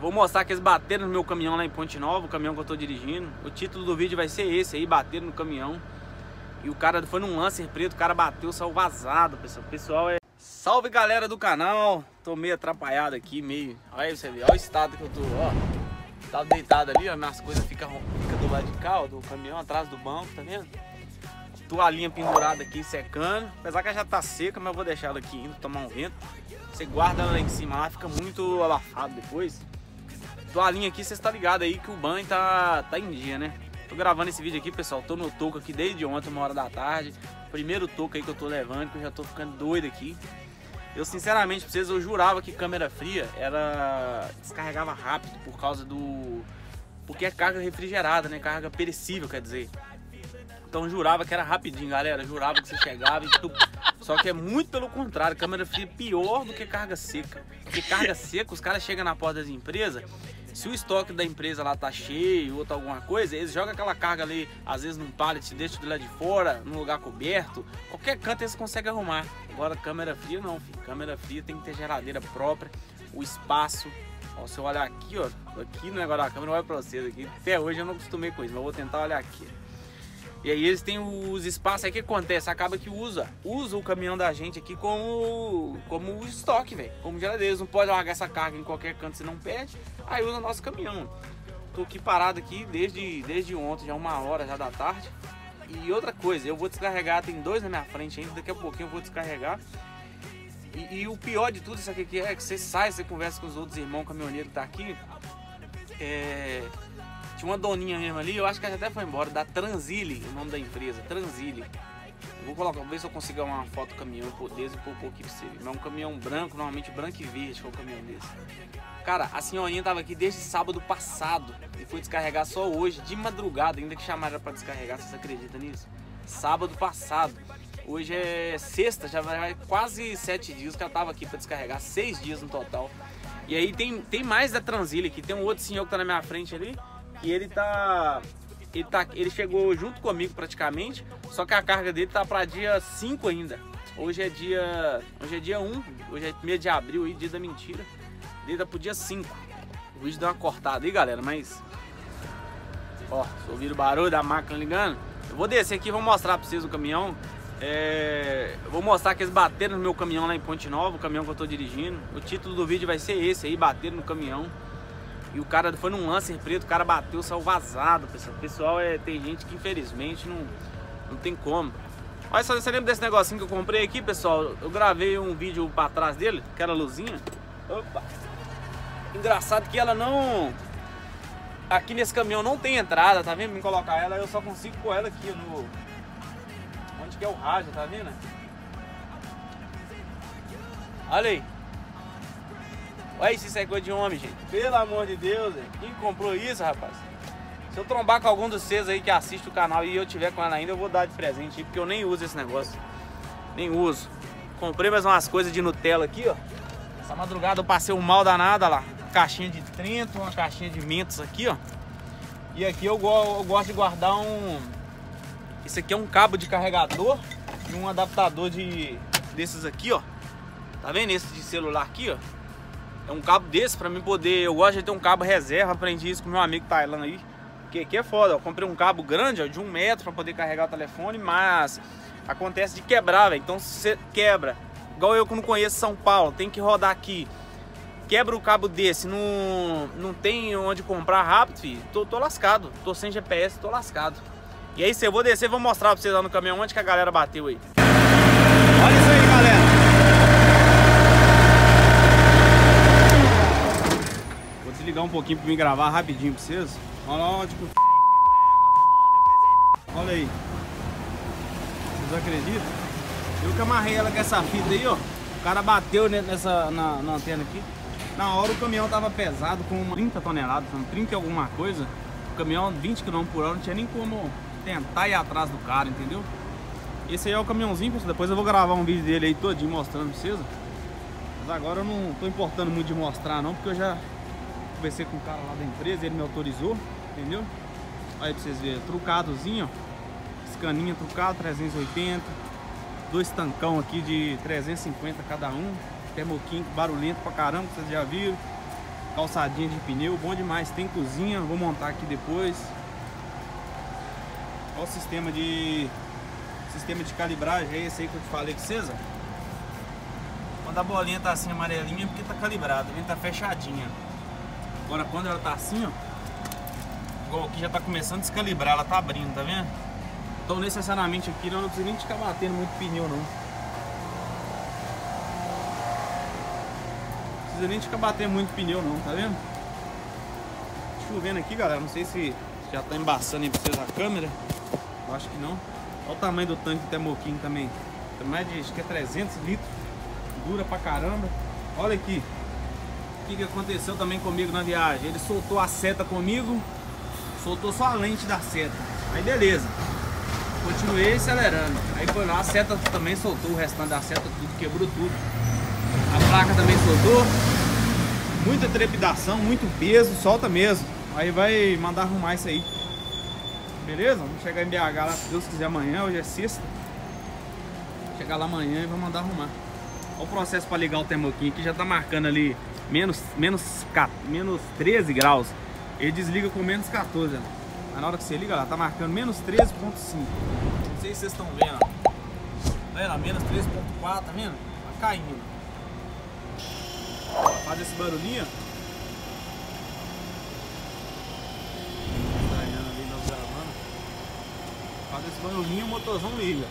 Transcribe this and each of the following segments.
Vou mostrar que eles bateram no meu caminhão lá em Ponte Nova, o caminhão que eu tô dirigindo. O título do vídeo vai ser esse aí, bateram no caminhão. E o cara foi num Lancer preto, o cara bateu, saiu vazado, pessoal. Pessoal é... Salve galera do canal! Tô meio atrapalhado aqui, meio... Olha aí você vê, olha o estado que eu tô, ó. Tava deitado ali, ó, minhas coisas ficam fica do lado de cá, ó, do caminhão, atrás do banco, tá vendo? Toalhinha pendurada aqui, secando. Apesar que ela já tá seca, mas eu vou deixar ela aqui indo, tomar um vento. Você guarda ela lá em cima, lá fica muito abafado depois. Toalhinha aqui, você está ligado aí que o banho tá, tá em dia, né? Tô gravando esse vídeo aqui, pessoal. Tô no toco aqui desde ontem, uma hora da tarde. Primeiro toco aí que eu tô levando, que eu já tô ficando doido aqui. Eu, sinceramente, pra vocês, eu jurava que câmera fria era... descarregava rápido por causa do... Porque é carga refrigerada, né? Carga perecível, quer dizer. Então jurava que era rapidinho, galera. Jurava que você chegava e tu... Só que é muito pelo contrário, câmera fria é pior do que carga seca. Porque carga seca, os caras chegam na porta das empresas, se o estoque da empresa lá tá cheio ou tá alguma coisa, eles jogam aquela carga ali, às vezes num pallet, deixam do lado de fora, num lugar coberto, qualquer canto eles conseguem arrumar. Agora câmera fria não, filho. câmera fria tem que ter geladeira própria, o espaço. Ó, se eu olhar aqui, ó, aqui no negócio da câmera, olha pra vocês aqui. Até hoje eu não acostumei com isso, mas eu vou tentar olhar aqui. E aí eles têm os espaços, aí o que acontece? Acaba que usa, usa o caminhão da gente aqui como, como estoque, velho. Como geladeira. Não pode largar essa carga em qualquer canto, se não perde. Aí usa o nosso caminhão. Tô aqui parado aqui desde, desde ontem, já uma hora já da tarde. E outra coisa, eu vou descarregar, tem dois na minha frente ainda, daqui a pouquinho eu vou descarregar. E, e o pior de tudo isso aqui é que você sai, você conversa com os outros irmãos caminhoneiros que tá aqui. É, tinha uma doninha mesmo ali, eu acho que ela até foi embora, da Transile, o nome da empresa, Transile. vou colocar, ver se eu consigo uma foto caminhão desse e pôr pouquinho pra você é um caminhão branco, normalmente branco e verde que é o caminhão desse. Cara, a senhorinha tava aqui desde sábado passado e foi descarregar só hoje, de madrugada, ainda que chamaram para descarregar, vocês acreditam nisso? Sábado passado. Hoje é sexta, já vai quase sete dias que ela tava aqui para descarregar, seis dias no total. E aí tem, tem mais da Transile aqui, tem um outro senhor que tá na minha frente ali, e ele tá. Ele, tá, ele chegou junto comigo praticamente, só que a carga dele tá para dia 5 ainda. Hoje é dia. Hoje é dia 1, hoje é 1 de abril, aí, dia da mentira. Ele tá pro dia 5. O vídeo deu uma cortada aí, galera, mas. Ó, ouvir o barulho da máquina ligando. Eu vou descer aqui e vou mostrar pra vocês o caminhão. É, vou mostrar que eles bateram no meu caminhão lá em Ponte Nova, o caminhão que eu tô dirigindo. O título do vídeo vai ser esse aí, bateram no caminhão. E o cara foi num Lancer preto, o cara bateu, saiu vazado, pessoal. pessoal é, tem gente que infelizmente não, não tem como. Olha só, você lembra desse negocinho que eu comprei aqui, pessoal? Eu gravei um vídeo pra trás dele, aquela luzinha. Opa! Engraçado que ela não... Aqui nesse caminhão não tem entrada, tá vendo? Me colocar ela, eu só consigo pôr ela aqui no... Onde que é o rádio, tá vendo? Olha aí. Olha isso, isso é coisa de homem, gente. Pelo amor de Deus, quem comprou isso, rapaz? Se eu trombar com algum de vocês aí que assiste o canal e eu tiver com ela ainda, eu vou dar de presente, porque eu nem uso esse negócio. Nem uso. Comprei mais umas coisas de Nutella aqui, ó. Essa madrugada eu passei um mal danado, lá. Uma caixinha de 30, uma caixinha de mentos aqui, ó. E aqui eu, eu gosto de guardar um... Isso aqui é um cabo de carregador e um adaptador de desses aqui, ó. Tá vendo esse de celular aqui, ó? É um cabo desse pra mim poder. Eu gosto de ter um cabo reserva. Aprendi isso com meu amigo Thailand aí. Que aqui é foda. Eu comprei um cabo grande, ó, de um metro pra poder carregar o telefone. Mas acontece de quebrar, velho. Então se você quebra, igual eu que não conheço São Paulo, tem que rodar aqui. Quebra o cabo desse, não, não tem onde comprar rápido, filho. Tô, tô lascado. Tô sem GPS, tô lascado. E aí, se eu vou descer, vou mostrar pra vocês lá no caminhão onde que a galera bateu aí. Olha isso aí, galera. Desligar um pouquinho pra me gravar rapidinho pra vocês. Olha lá onde que o Olha aí. Vocês acreditam? Eu que amarrei ela com essa fita aí, ó. O cara bateu nessa, na, na antena aqui. Na hora o caminhão tava pesado com 30 toneladas, 30 e alguma coisa. O caminhão 20 km por hora, não tinha nem como tentar ir atrás do cara, entendeu? Esse aí é o caminhãozinho, pessoal. Depois eu vou gravar um vídeo dele aí todinho mostrando pra vocês. Mas agora eu não tô importando muito de mostrar não, porque eu já conversei com o cara lá da empresa, ele me autorizou, entendeu? Aí pra vocês verem, trucadozinho, ó. Escaninha trucado, 380. Dois tancão aqui de 350 cada um. Termoquinho barulhento pra caramba, vocês já viram. calçadinha de pneu, bom demais. Tem cozinha, vou montar aqui depois. Olha o sistema de sistema de calibragem, é esse aí que eu te falei com vocês, ó. Quando a bolinha tá assim amarelinha, é porque tá calibrada, nem tá fechadinha. Agora quando ela tá assim, ó, igual aqui já tá começando a descalibrar, ela tá abrindo, tá vendo? Então necessariamente aqui não, precisa nem ficar batendo muito pneu não. Não precisa nem ficar batendo muito pneu não, tá vendo? Chovendo aqui, galera, não sei se já tá embaçando aí pra vocês a câmera. Eu acho que não. Olha o tamanho do tanque termoquinho também. Tem mais de, acho que é 300 litros. Dura pra caramba. Olha aqui. O que, que aconteceu também comigo na viagem? Ele soltou a seta comigo. Soltou só a lente da seta. Aí beleza. Continuei acelerando. Aí foi lá, a seta também soltou o restante da seta, tudo, quebrou tudo. A placa também soltou. Muita trepidação, muito peso, solta mesmo. Aí vai mandar arrumar isso aí. Beleza? Vamos chegar em BH lá, se Deus quiser, amanhã. Hoje é sexta. Chegar lá amanhã e vou mandar arrumar. Olha o processo para ligar o termoquinho aqui. Já tá marcando ali menos, menos, menos 13 graus. Ele desliga com menos 14. Ó. na hora que você liga lá, tá marcando menos 13.5. Não sei se vocês estão vendo. Tá vendo? Menos 13.4, tá vendo? Tá caindo. Faz esse barulhinho. Faz esse barulhinho, o motorzão liga.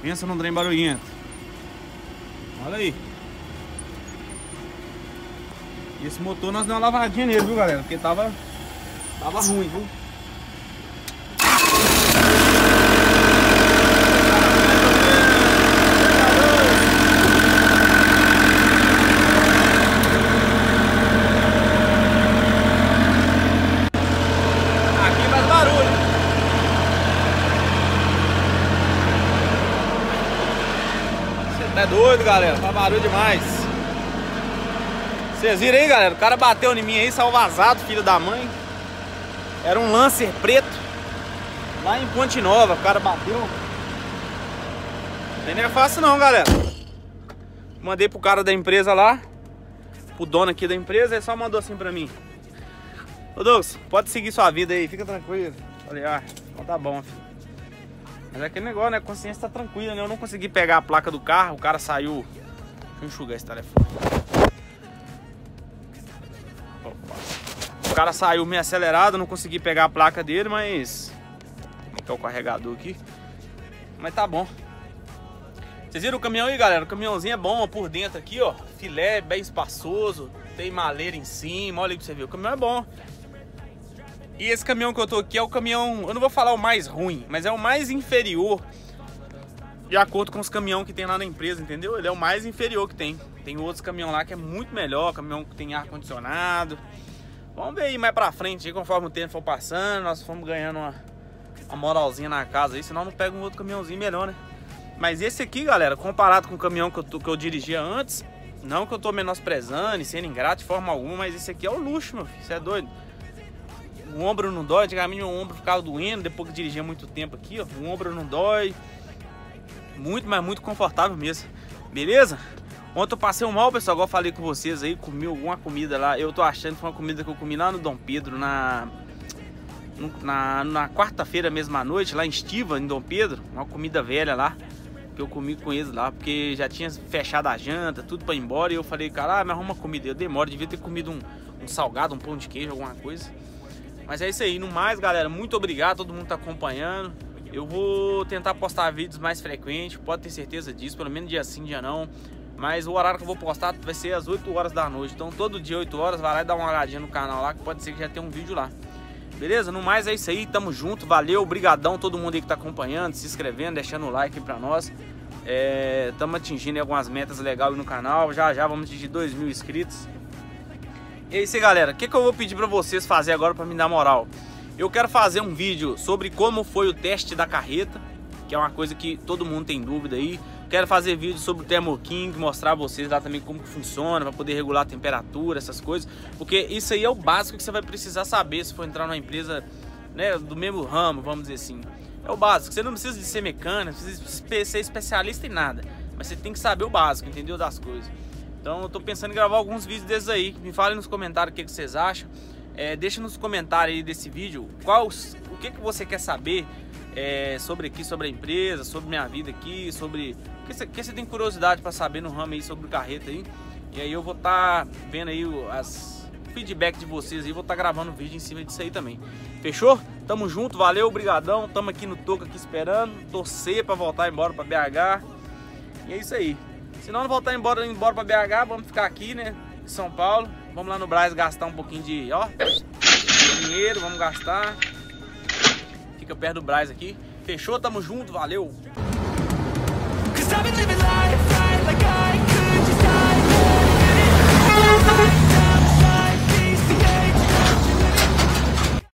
Pensa num trem barulhento. Olha aí. Esse motor nós demos uma lavadinha nele, viu galera? Porque tava, tava ruim, viu? doido, galera. Tá barulho demais. Vocês viram aí, galera? O cara bateu em mim aí, saiu vazado, filho da mãe. Era um Lancer preto. Lá em Ponte Nova, o cara bateu. Nem é fácil não, galera. Mandei pro cara da empresa lá. Pro dono aqui da empresa, ele só mandou assim pra mim. Ô Douglas, pode seguir sua vida aí, fica tranquilo. Falei, ah, então tá bom, filho. Mas é aquele negócio, né? A consciência tá tranquila, né? Eu não consegui pegar a placa do carro, o cara saiu. Deixa eu enxugar esse telefone. O cara saiu meio acelerado, não consegui pegar a placa dele, mas. É o carregador aqui. Mas tá bom. Vocês viram o caminhão aí, galera? O caminhãozinho é bom ó, por dentro aqui, ó. Filé bem espaçoso. Tem maleira em cima. Olha aí pra você ver. O caminhão é bom. E esse caminhão que eu tô aqui é o caminhão, eu não vou falar o mais ruim, mas é o mais inferior de acordo com os caminhões que tem lá na empresa, entendeu? Ele é o mais inferior que tem. Tem outros caminhões lá que é muito melhor, caminhão que tem ar-condicionado. Vamos ver aí mais pra frente, conforme o tempo for passando, nós fomos ganhando uma, uma moralzinha na casa aí, senão não pega um outro caminhãozinho melhor, né? Mas esse aqui, galera, comparado com o caminhão que eu, que eu dirigia antes, não que eu tô menosprezando e sendo ingrato de forma alguma, mas esse aqui é o luxo, meu filho, você é doido o ombro não dói. Antigamente o ombro ficava doendo, depois que dirigia muito tempo aqui, ó, o ombro não dói. Muito, mas muito confortável mesmo. Beleza? Ontem eu passei um mal, pessoal, igual eu falei com vocês aí, comi alguma comida lá. Eu tô achando que foi uma comida que eu comi lá no Dom Pedro, na na, na quarta-feira mesmo à noite, lá em Estiva, em Dom Pedro, uma comida velha lá, que eu comi com eles lá, porque já tinha fechado a janta, tudo para ir embora, e eu falei, cara, ah, me arruma comida, eu demoro, devia ter comido um, um salgado, um pão de queijo, alguma coisa. Mas é isso aí, no mais, galera, muito obrigado, todo mundo tá acompanhando. Eu vou tentar postar vídeos mais frequentes, pode ter certeza disso, pelo menos dia sim, dia não. Mas o horário que eu vou postar vai ser às 8 horas da noite. Então todo dia, 8 horas, vai lá e dá uma olhadinha no canal lá, que pode ser que já tenha um vídeo lá. Beleza? No mais é isso aí, tamo junto, valeu, obrigadão todo mundo aí que tá acompanhando, se inscrevendo, deixando o like pra nós. Estamos é, atingindo algumas metas legais no canal, já já vamos atingir 2 mil inscritos. E é isso aí, galera. O que, que eu vou pedir para vocês fazer agora para me dar moral? Eu quero fazer um vídeo sobre como foi o teste da carreta, que é uma coisa que todo mundo tem dúvida aí. Quero fazer vídeo sobre o Thermo King, mostrar a vocês lá também como que funciona, para poder regular a temperatura, essas coisas. Porque isso aí é o básico que você vai precisar saber se for entrar numa empresa né, do mesmo ramo, vamos dizer assim. É o básico. Você não precisa de ser mecânico, precisa ser especialista em nada. Mas você tem que saber o básico, entendeu? Das coisas. Então eu tô pensando em gravar alguns vídeos desses aí. Me falem nos comentários o que, que vocês acham. É, deixa nos comentários aí desse vídeo qual, o que, que você quer saber é, sobre aqui, sobre a empresa, sobre minha vida aqui, sobre o que você, tem curiosidade para saber no ramo aí sobre o carreta aí. E aí eu vou estar tá vendo aí as feedback de vocês aí, vou estar tá gravando vídeo em cima disso aí também. Fechou? Tamo junto, valeu, brigadão. Tamo aqui no toco aqui esperando, torcer para voltar embora para BH. E é isso aí. Se não voltar embora, embora para BH, vamos ficar aqui, né, em São Paulo. Vamos lá no Braz gastar um pouquinho de, ó, dinheiro, vamos gastar. Fica perto do Braz aqui. Fechou, tamo junto, valeu.